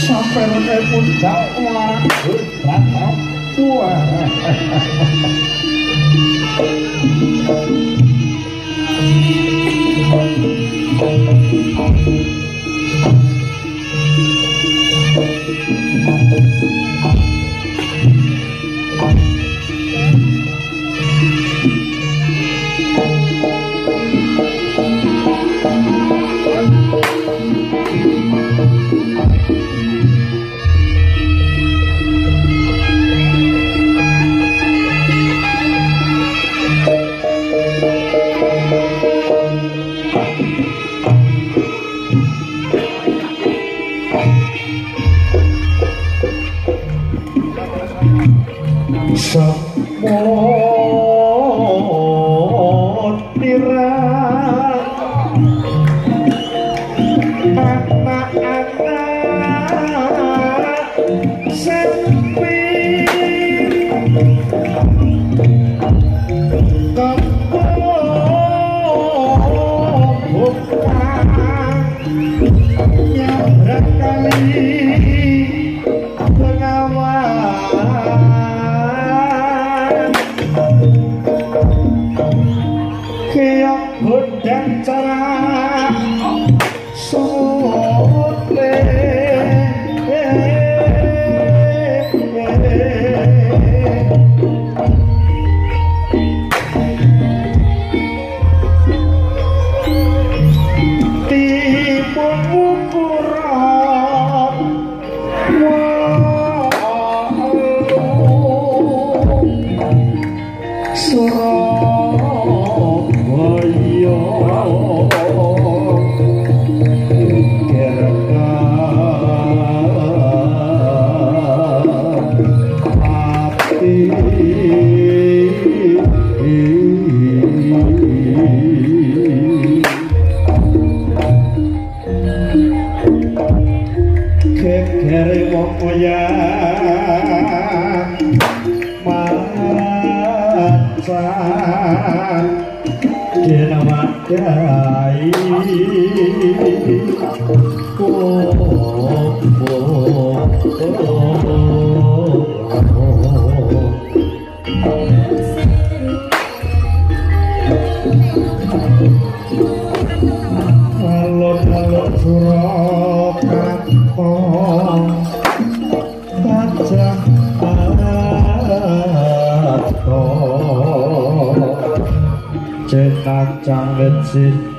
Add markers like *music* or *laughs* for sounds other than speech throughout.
Sampai menepun dakwa Berat-berat Thank. *laughs* Thank you. Oh, oh, oh, oh. I'm done with it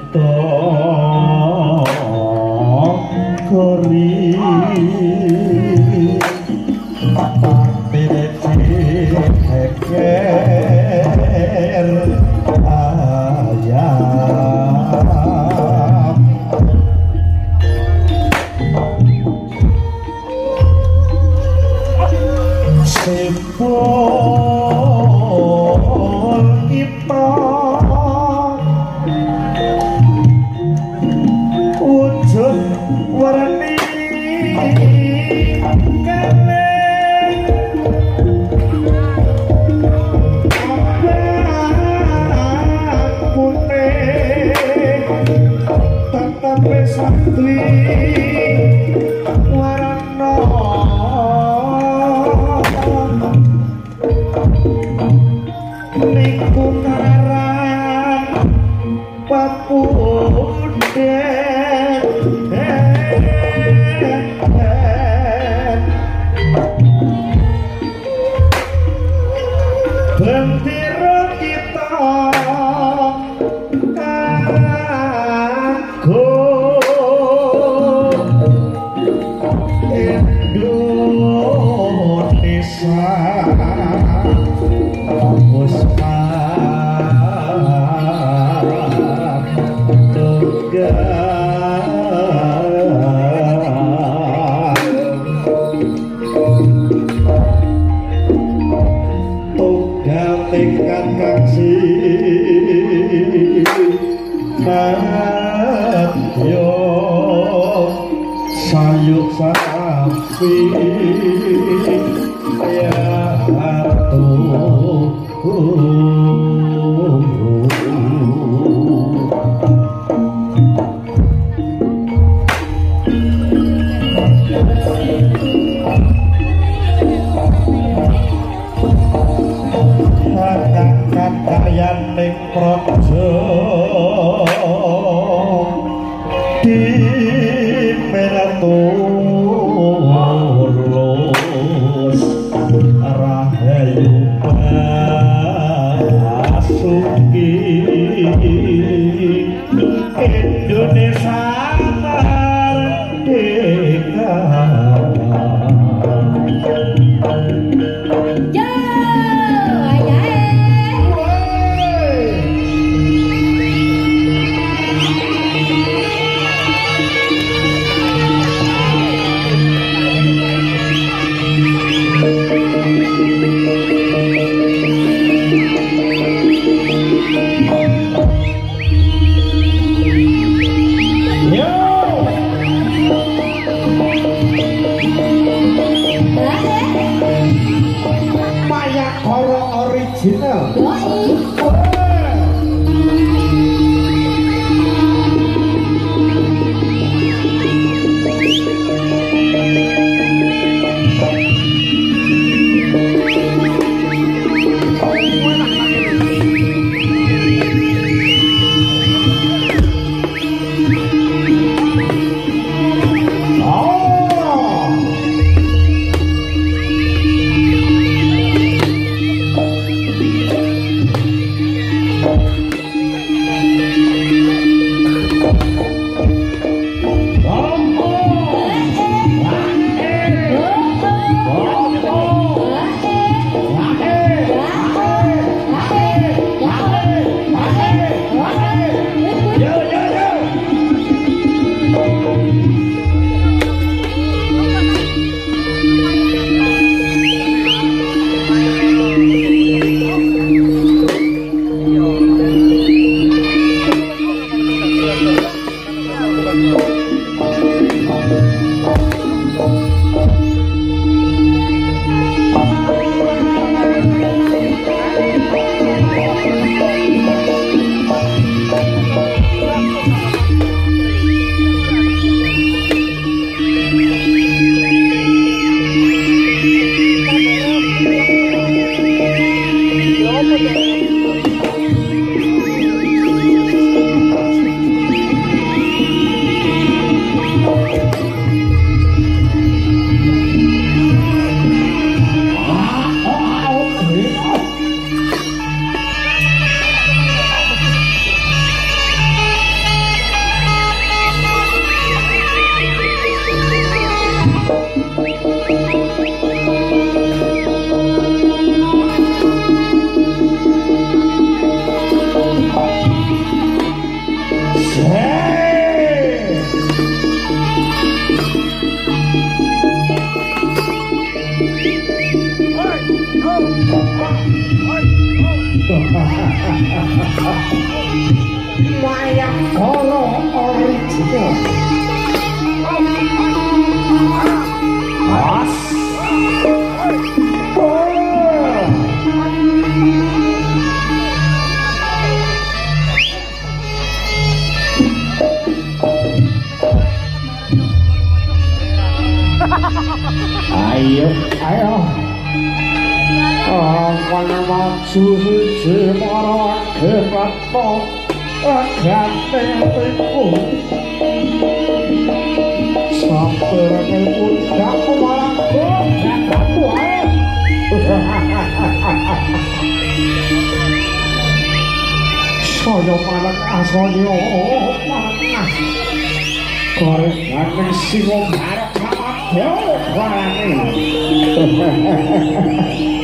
别 Ayo, ayo. Angkana maju siji mara kepato ganteng tipu. Sampurane pun kamu malah gak aku ae. *laughs* Saya malah asaya manah. Barane. *laughs*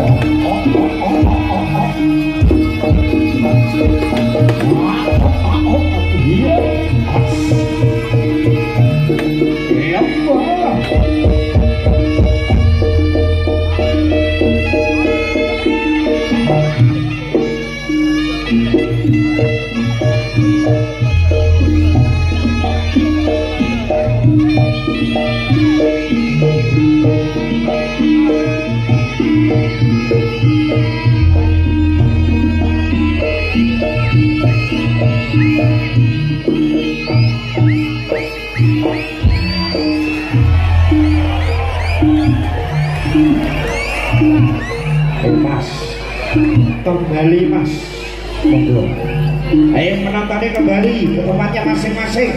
fall. Mas. Kembali Mas. Monggo ayo menontonnya kembali ke tempatnya masing-masing.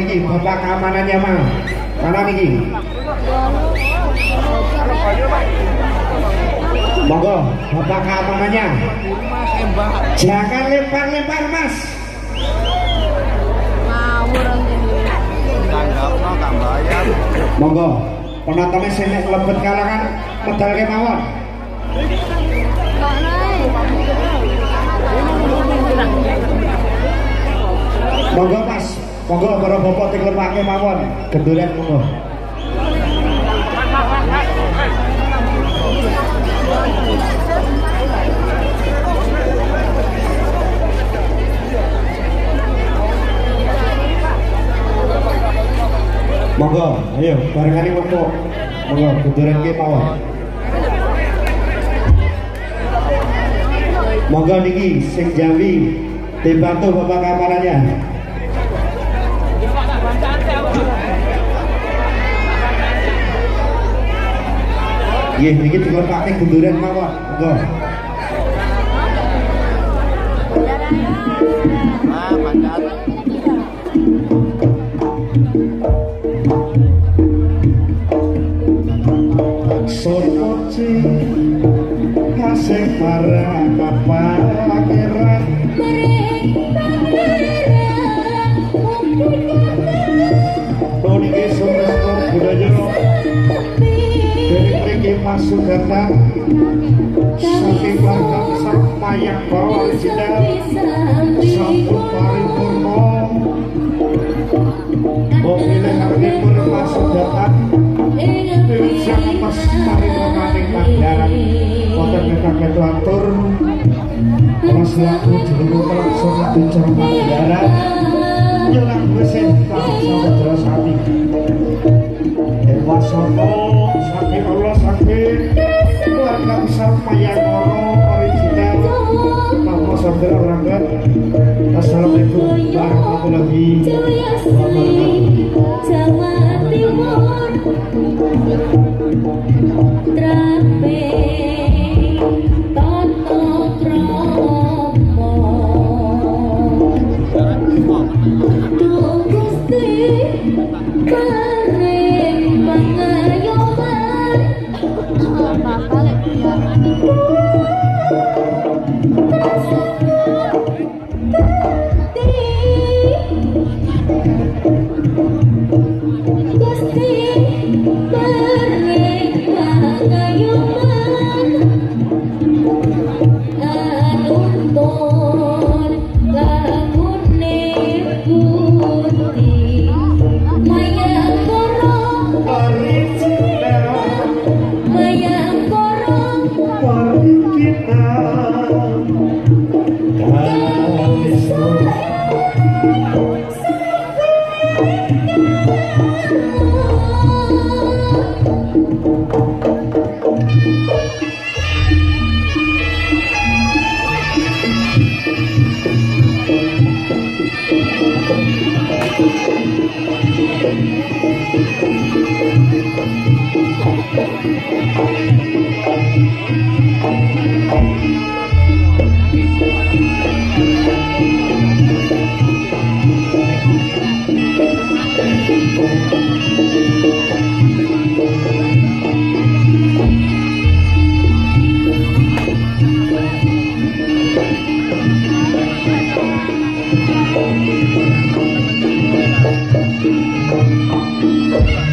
Niki bapak keamanannya mah. Mana niki? Monggo bapak keamanannya. Jangan lempar-lempar mas. Monggo penontonnya sini lebet kalangan medal kemawon. Monggo monggo para bapak dilepake mawon, genduren monggo. Monggo, ayo barengane monggo. Monggo genduren ki mawon. Monggo niki sing Jawi dibantu Bapak kamarnya. Nggih niki dilepake genduren mawon. Monggo. Ah, pacar. Sonoci kasih para kapakiran Noniki saking warga sang mayang bawa original sampun paripurna. Mobilnya hargi pun pasugatan Dewi sang mas paripurnaning pandaran Wonten ingkang ketu atur Kalau selaku jenengan langsung bicara pandaran Nyelang mesin samudra sami Dewa Sono. Sakit Allah sakit warna besar mayang original Mama Sante Erlangga Assalamualaikum warahmatullahi wabarakatuh Jawa Timur Karena Natal yang dia Música Thank you.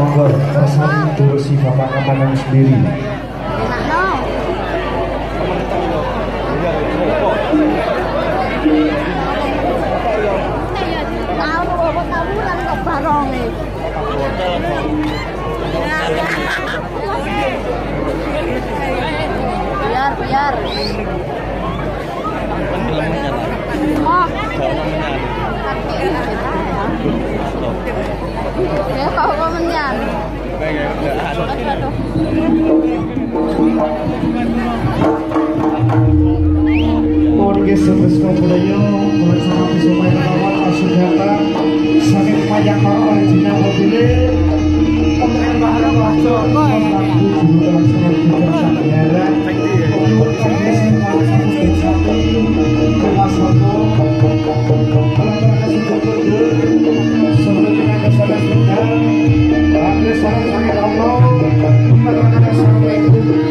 Bogor Persatu Jurusi Bapak kapanan sendiri. Biar biar. Oh. Ya kau momennya. Pajak Thank you.